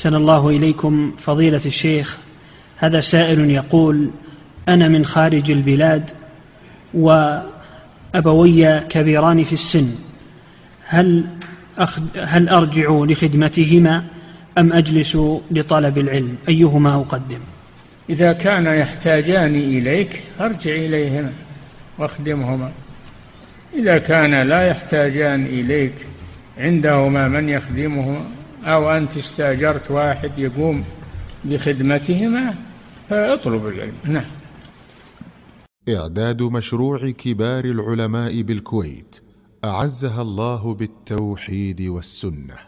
أحسن الله إليكم فضيلة الشيخ. هذا سائل يقول أنا من خارج البلاد وأبوي كبيران في السن. هل هل أرجع لخدمتهما أم أجلس لطلب العلم؟ أيهما أقدم؟ إذا كان يحتاجان إليك أرجع إليهما واخدمهما. إذا كان لا يحتاجان إليك عندهما من يخدمهما؟ أو أنت استأجرت واحد يقوم بخدمتهما فاطلب العلم. نعم. إعداد مشروع كبار العلماء بالكويت أعزها الله بالتوحيد والسنة.